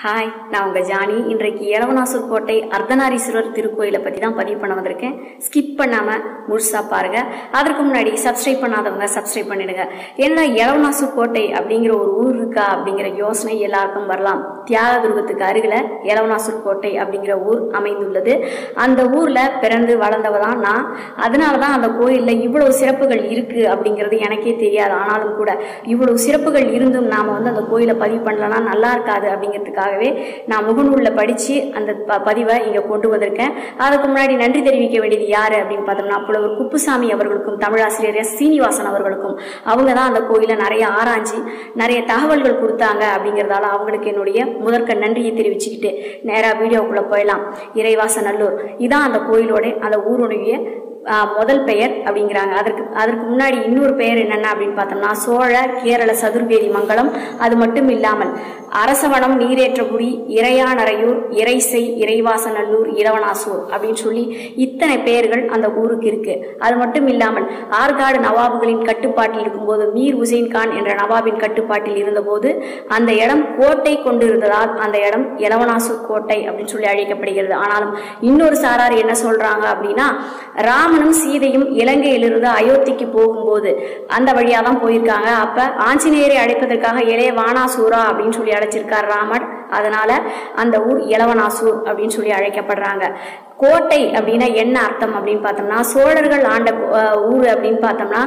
Hi நான் உங்கள் Johnny. இன்றைக்கு இளவனாசூர் கோட்டை அர்த்தநாரீஸ்வரர் திருக்கோயிலை பற்றி தான் பதிவு பண்ண வந்திருக்கேன். ஸ்கிப் பண்ணாமல் முழுசாக பாருங்கள் அதற்கு முன்னாடி சப்ஸ்கிரைப் பண்ணாதவங்க சப்ஸ்கிரைப் பண்ணிடுங்க. ஏன்னா இளவனாசூர் கோட்டை அப்படிங்கிற ஒரு ஊர் இருக்கா அப்படிங்கிற யோசனை எல்லாருக்கும் வரலாம். தியாகதுருகத்துக்கு அருகில் இளவனாசூர் கோட்டை அப்படிங்கிற ஊர் அமைந்துள்ளது. அந்த ஊரில் பிறந்து வளர்ந்தவ தான் நான். அதனால தான் அந்த கோயிலில் இவ்வளவு சிறப்புகள் இருக்குது அப்படிங்கிறது எனக்கே தெரியாது. ஆனாலும் கூட இவ்வளவு சிறப்புகள் இருந்தும் நாம் வந்து அந்த கோயிலை பதிவு பண்ணலன்னா நல்லா இருக்காது அப்படிங்கிறதுக்காக அப்படிங்கிறதுக்காகவே நான் முகநூலில் படித்து அந்த ப- பதிவை இங்கே கொண்டு வந்திருக்கேன். அதுக்கு முன்னாடி நன்றி தெரிவிக்க வேண்டியது யார் அப்படின்னு பார்த்தோம்னா புலவர் குப்புசாமி அவர்களுக்கும் தமிழாசிரியர் எஸ். சீனிவாசன் அவர்களுக்கும். அவங்க தான் அந்த கோயிலை நிறைய ஆராய்ஞ்சி நிறைய தகவல்கள் கொடுத்தாங்க அப்படிங்கிறதால அவங்களுக்கு என்னுடைய முதற்க நன்றியை தெரிவிச்சுக்கிட்டு நேராக வீடியோக்குள்ள போயிடலாம். இறைவாசநல்லூர். இதான் அந்த கோயிலோட அந்த ஊருடைய முதல் பெயர் அப்படிங்கிறாங்க. அதற்கு அதற்கு முன்னாடி இன்னொரு பெயர் என்னென்ன அப்படின்னு பார்த்தோம்னா சோழ கேரள சதுர்வேதி மங்கலம். அது மட்டும் இல்லாமல் அரசவனம் நீரேற்றகுடி இறையானரையூர் இறைசை இறைவாசநல்லூர் இளவனாசூர் அப்படின்னு சொல்லி இத்தனை பெயர்கள் அந்த ஊருக்கு இருக்கு. அது மட்டும் இல்லாமல் ஆற்காடு நவாபுகளின் கட்டுப்பாட்டில் இருக்கும்போது மீர் உசைன் கான் என்ற நவாபின் கட்டுப்பாட்டில் இருந்தபோது அந்த இடம் கோட்டை கொண்டிருந்ததால் அந்த இடம் இளவனாசூர் கோட்டை அப்படின்னு சொல்லி அழைக்கப்படுகிறது. ஆனாலும் இன்னொரு சாரார் என்ன சொல்றாங்க அப்படின்னா ராமனும் சீதையும் இலங்கையிலிருந்து அயோத்திக்கு போகும்போது அந்த வழியாக தான் போயிருக்காங்க. அப்போ ஆஞ்சநேயரை அழைப்பதற்காக இளைய வானாசூரா அப்படின்னு சொல்லி அழைச்சிருக்கார் ராமன் அதனால அந்த ஊர் இளவனாசூர் அப்படின்னு சொல்லி அழைக்கப்படுறாங்க. கோட்டை அப்படின்னா என்ன அர்த்தம் அப்படின்னு பார்த்தோம்னா சோழர்கள் ஆண்ட ஊர் அப்படின்னு பார்த்தோம்னா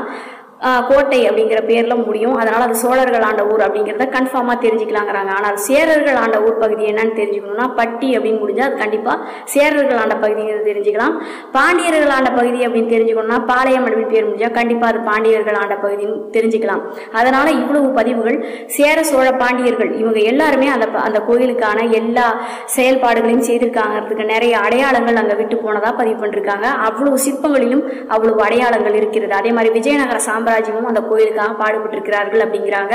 கோட்டை அப்படிங்கிற பேரில் முடியும். அதனால் அது சோழர்கள் ஆண்ட ஊர் அப்படிங்கிறத கன்ஃபார்மாக தெரிஞ்சுக்கலாங்கிறாங்க. ஆனால் சேரர்கள் ஆண்ட ஊர் பகுதி என்னன்னு தெரிஞ்சுக்கணும்னா பட்டி அப்படின்னு முடிஞ்சால் அது கண்டிப்பாக சேரர்கள் ஆண்ட பகுதிங்கிறது தெரிஞ்சுக்கலாம். பாண்டியர்கள் ஆண்ட பகுதி அப்படின்னு தெரிஞ்சுக்கணும்னா பாளையம் அப்படின்னு பேர் முடிஞ்சால் கண்டிப்பாக அது பாண்டியர்கள் ஆண்ட பகுதின்னு தெரிஞ்சுக்கலாம். அதனால் இவ்வளவு பதிவுகள் சேர சோழ பாண்டியர்கள் இவங்க எல்லாருமே அந்த அந்த கோயிலுக்கான எல்லா செயல்பாடுகளையும் செய்திருக்காங்கிறதுக்கு நிறைய அடையாளங்கள் அங்கே விட்டு போனதாக பதிவு பண்ணிருக்காங்க. அவ்வளவு சிற்பங்களிலும் அவ்வளவு அடையாளங்கள் இருக்கிறது. அதே மாதிரி விஜயநகர சாம்ராஜ்யமும் அந்த கோயிலுக்காக பாடுபட்டிருக்கிறார்கள் அப்படிங்கிறாங்க.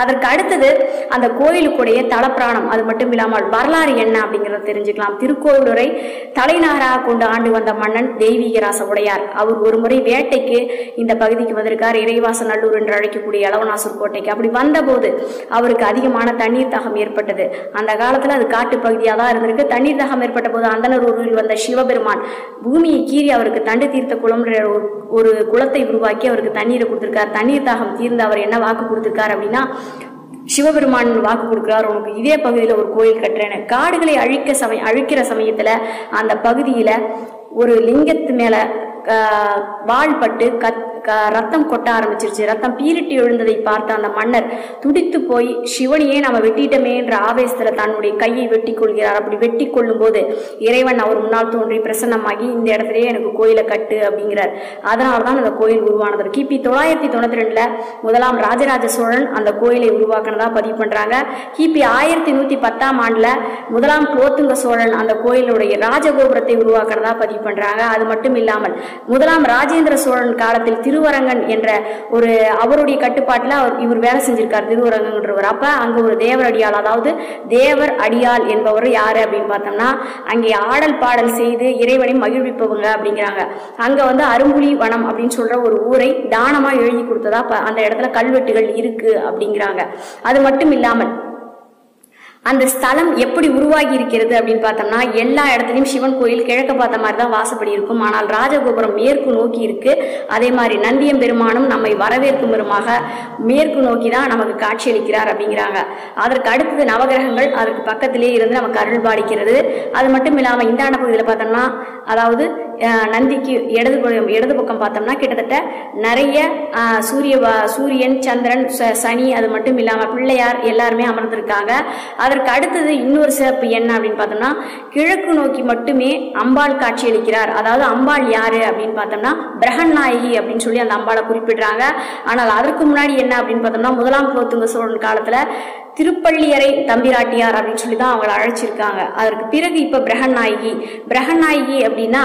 அதற்கு அடுத்தது அந்த கோயிலுக்குடைய தலப்பிராணம் அது மட்டும் இல்லாமல் வரலாறு என்ன அப்படிங்கிறத தெரிஞ்சுக்கலாம். திருக்கோவிலூரை தலைநகராக கொண்டு ஆண்டு வந்த மன்னன் தெய்வீகராச உடையார். அவர் ஒரு முறை வேட்டைக்கு இந்த பகுதிக்கு வந்திருக்கார். இறைவாச நல்லூர் என்று அழைக்கக்கூடிய இளவனாசூர் கோட்டைக்கு. அப்படி வந்தபோது அவருக்கு அதிகமான தண்ணீர் தாகம் ஏற்பட்டது. அந்த காலத்தில் அது காட்டு பகுதியாக தான் இருந்திருக்கு. தண்ணீர் தாகம் ஏற்பட்ட போது அந்தனரூரில் வந்த சிவபெருமான் பூமியை கீறி அவருக்கு தண்டு தீர்த்த குளம் ஒரு குளத்தை உருவாக்கி அவருக்கு தண்ணீரை கொடுத்துருக்கார். தண்ணீர் தாகம் தீர்ந்து அவர் என்ன வாக்கு கொடுத்துருக்கார் அப்படின்னா சிவபெருமான் வாக்கு கொடுக்குறார். உனக்கு இதே பகுதியில் ஒரு கோயில் கட்டுறேன்னு. காடுகளை அழிக்க சமய அழிக்கிற சமயத்துல அந்த பகுதியில ஒரு லிங்கத்து மேல ஆஹ், வாள் பட்டு கத் ரத்தம் கொட்ட ஆரம்பிச்சிருச்சு. ரத்தம் பீரிட்டு எழுந்ததை பார்த்த அந்த மன்னர் துடித்து போய் சிவனையே நம்ம வெட்டிட்டமே என்ற ஆவேசத்துல தன்னுடைய கையை வெட்டி கொள்கிறார். அப்படி வெட்டி கொள்ளும் போது இறைவன் அவர் முன்னால் தோன்றி பிரசன்னமாகி இந்த இடத்துலயே எனக்கு கோயிலை கட்டு அப்படிங்கிறார். அதனால தான் அந்த கோயில் உருவானது. கிபி தொள்ளாயிரத்தி தொண்ணூத்தி ரெண்டுல முதலாம் ராஜராஜ சோழன் அந்த கோயிலை உருவாக்கினதா பதிவு பண்றாங்க. கிபி ஆயிரத்தி நூத்தி பத்தாம் ஆண்டுல முதலாம் குலோத்துங்க சோழன் அந்த கோயிலுடைய ராஜகோபுரத்தை உருவாக்குறதா பதிவு பண்றாங்க. அது மட்டும் இல்லாமல் முதலாம் ராஜேந்திர சோழன் காலத்தில் திருவரங்கன் என்ற ஒரு அவருடைய கட்டுப்பாட்டில் அவர் இவர் வேலை செஞ்சிருக்கார் திருவரங்கன்றவர். அப்போ அங்கே ஒரு தேவர் அடியாள் அதாவது தேவர் அடியாள் என்பவர் யார் அப்படின்னு பார்த்தோம்னா அங்கே ஆடல் பாடல் செய்து இறைவனை மகிழ்விப்பவங்க அப்படிங்கிறாங்க. அங்கே வந்து அரும்புலி வனம் அப்படின்னு சொல்கிற ஒரு ஊரை தானமாக எழுதி கொடுத்ததா அந்த இடத்துல கல்வெட்டுகள் இருக்குது அப்படிங்கிறாங்க. அது மட்டும் இல்லாமல் அந்த ஸ்தலம் எப்படி உருவாகி இருக்கிறது அப்படின்னு பார்த்தோம்னா எல்லா இடத்துலையும் சிவன் கோயில் கிழக்க பார்த்த மாதிரி தான் வாசப்படி இருக்கும். ஆனால் ராஜகோபுரம் மேற்கு நோக்கி இருக்கு. அதே மாதிரி நந்தியம் பெருமானும் நம்மை வரவேற்கும் பெருமாக மேற்கு நோக்கி தான் நமக்கு காட்சியளிக்கிறார் அப்படிங்கிறாங்க. அதற்கு அடுத்தது நவகிரகங்கள் அதற்கு பக்கத்திலே இருந்து நமக்கு அருள் பாடிக்கிறது அது மட்டும் இல்லாமல் இந்தாண்ட பகுதியில் பார்த்தோம்னா அதாவது நந்திக்கு இடது புறம் இடது பக்கம் பார்த்தோம்னா கிட்டத்தட்ட நிறைய சூரிய சூரியன் சந்திரன் ச- சனி அது மட்டும் இல்லாமல் பிள்ளையார் எல்லாருமே அமர்ந்திருக்காங்க. அதற்கு அடுத்தது இன்னொரு சிறப்பு என்ன அப்படின்னு பார்த்தோம்னா கிழக்கு நோக்கி மட்டுமே அம்பாள் காட்சியளிக்கிறார். அதாவது அம்பாள் யாரு அப்படின்னு பார்த்தோம்னா பிரகன்நாயகி அப்படின்னு சொல்லி அந்த அம்பாளை குறிப்பிடுறாங்க. ஆனால் அதற்கு முன்னாடி என்ன அப்படின்னு பார்த்தோம்னா முதலாம் குலோத்துங்க சோழன் காலத்தில் திருப்பள்ளியறை தம்பிராட்டியார் அப்படின்னு சொல்லி தான் அவங்கள அழைச்சிருக்காங்க. அதற்கு பிறகு இப்போ பிரகநாயகி. பிரகநாயகி அப்படின்னா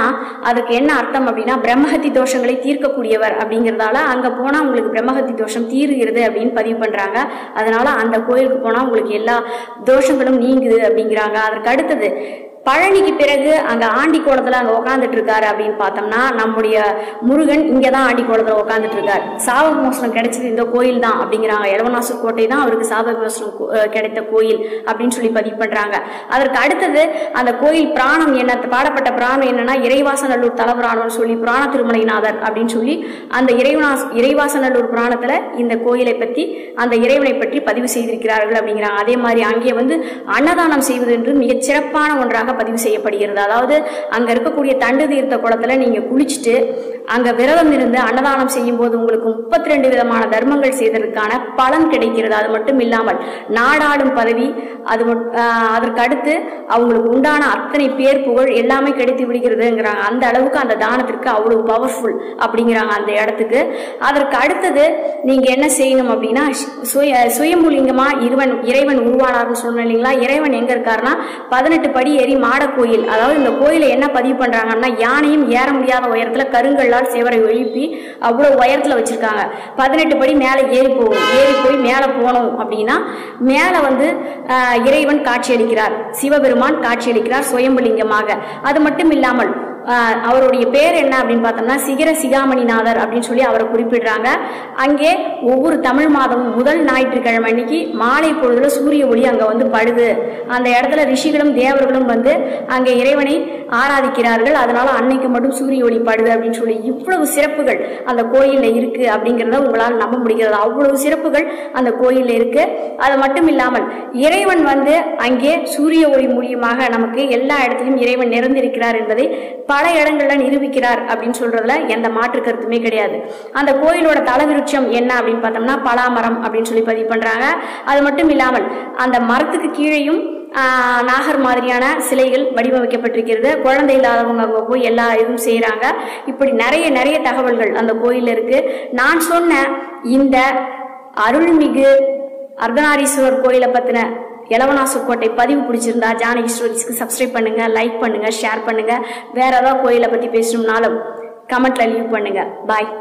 அதுக்கு என்ன அர்த்தம் அப்படின்னா பிரம்மஹத்தி தோஷங்களை தீர்க்கக்கூடியவர் அப்படிங்கிறதால அங்கே போனால் உங்களுக்கு பிரம்மஹத்தி தோஷம் தீருகிறது அப்படின்னு பதிவு பண்ணுறாங்க அதனால அந்த கோயிலுக்கு போனால் உங்களுக்கு எல்லா தோஷங்களும் நீங்குது அப்படிங்கிறாங்க. அதற்கு அடுத்தது பழனிக்கு பிறகு அங்க ஆண்டி கோலத்துல அங்க உட்காந்துட்டு இருக்காரு அப்படின்னு பார்த்தோம்னா நம்முடைய முருகன் இங்கே தான் ஆண்டி கோலத்துல உட்காந்துட்டு இருக்காரு. சாப விமோசனம் கிடைச்சது இந்த கோயில் தான் அப்படிங்கிறாங்க. எலவனாசு கோட்டை தான் அவருக்கு சாப விமோசனம் கிடைத்த கோயில் அப்படின்னு சொல்லி பதிவு பண்றாங்க. அதற்கு அடுத்தது அந்த கோயில் பிராணம் என்ன பாடப்பட்ட பிராணம் என்னன்னா இறைவாசநல்லூர் தலபுராணம்னு சொல்லி புராண திருமலைநாதர் அப்படின்னு சொல்லி அந்த இறைவனாஸ் இறைவாசநல்லூர் புராணத்தில் இந்த கோயிலை பற்றி அந்த இறைவனை பற்றி பதிவு செய்திருக்கிறார்கள் அப்படிங்கிறாங்க. அதே மாதிரி அங்கே வந்து அன்னதானம் செய்வது என்று மிகச் சிறப்பான ஒன்றாக பதிவு செய்யப்படுகிறது அதாவது அங்கே இருக்கக்கூடிய தண்டு தீர்த்த குளத்தில் நீங்கள் குளிச்சுட்டு அங்கே விரதம் இருந்து அன்னதானம் செய்யும் போது உங்களுக்கு முப்பத்தி ரெண்டு விதமான தர்மங்கள் செய்ததற்கான பலன் கிடைக்கிறது. அது மட்டும் இல்லாமல் நாடாளும் பதவி அது மட்- அதற்கு அடுத்து அவங்களுக்கு உண்டான அத்தனை பேர் புகழ் எல்லாமே கிடைத்து விடுகிறதுங்கிறாங்க. அந்த அளவுக்கு அந்த தானத்திற்கு அவ்வளவு பவர்ஃபுல் அப்படிங்கிறாங்க அந்த இடத்துக்கு. அதற்கு அடுத்தது நீங்கள் என்ன செய்யணும் அப்படின்னா சுய சுயம்புலிங்கமா இருவன் இறைவன் உருவானார்னு சொன்னேன் இல்லைங்களா? இறைவன் எங்கே இருக்காருன்னா பதினெட்டு படி ஏறி மாட கோயில் அதாவது இந்த கோயிலை என்ன பதிவு பண்ணுறாங்கன்னா யானையும் ஏற முடியாத உயரத்தில் கருங்கல்லால் சேவரை எழுப்பி அவ்வளோ உயரத்தில் வச்சுருக்காங்க. பதினெட்டு படி மேலே ஏறி போகும் ஏறி போய் மேலே போனோம் அப்படின்னா மேலே வந்து இறைவன் காட்சியளிக்கிறார். சிவபெருமான் காட்சியளிக்கிறார் சுயம்புலிங்கமாக. அது மட்டும் இல்லாமல் அவருடைய பேர் என்ன அப்படின்னு பார்த்தோம்னா சிகர சிகாமணிநாதர் அப்படின்னு சொல்லி அவரை குறிப்பிடுறாங்க. அங்கே ஒவ்வொரு தமிழ் மாதமும் முதல் ஞாயிற்றுக்கிழமை அன்னைக்கு மாலை பொழுதுல சூரிய ஒளி அங்கே வந்து படுது. அந்த இடத்துல ரிஷிகளும் தேவர்களும் வந்து அங்கே இறைவனை ஆராதிக்கிறார்கள். அதனால அன்னைக்கு மட்டும் சூரிய ஒளி படுது அப்படின்னு சொல்லி இவ்வளவு சிறப்புகள் அந்த கோயிலில் இருக்கு அப்படிங்கிறத உங்களால் நம்ப முடிகிறது. அவ்வளவு சிறப்புகள் அந்த கோயிலில் இருக்கு. அது மட்டும் இல்லாமல் இறைவன் வந்து அங்கே சூரிய ஒளி மூலியமாக நமக்கு எல்லா இடத்திலும் இறைவன் நிறைந்திருக்கிறார் என்பதை பல இடங்கள்ல நிரூபிக்கிறார் அப்படின்னு சொல்றதுல எந்த மாற்று கருத்துமே கிடையாது. அந்த கோயிலோட தலவிருட்சம் என்ன அப்படின்னு பார்த்தோம்னா பலாமரம் அப்படின்னு சொல்லி பதிவு பண்றாங்க. அது மட்டும் இல்லாமல் அந்த மரத்துக்கு கீழேயும் நாகர் மாதிரியான சிலைகள் வடிவமைக்கப்பட்டிருக்கிறது. குழந்தை இல்லாதவங்க அங்கே போய் எல்லா இதுவும் செய்கிறாங்க இப்படி நிறைய நிறைய தகவல்கள் அந்த கோயிலில் இருக்கு. நான் சொன்ன இந்த அருள்மிகு அர்த்தநாரீஸ்வரர் கோயிலை பற்றின எலவனாசு கோட்டை பதிவு பிடிச்சிருந்தா ஜானகி ஸ்டோரிஸ்க்கு சப்ஸ்கிரைப் பண்ணுங்கள் லைக் பண்ணுங்கள் ஷேர் பண்ணுங்கள் வேற ஏதாவது கோயிலை பற்றி பேசணும்னாலும் கமெண்ட்ல லீவ் பண்ணுங்கள் பாய்